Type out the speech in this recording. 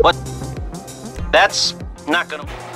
What? That's not gonna...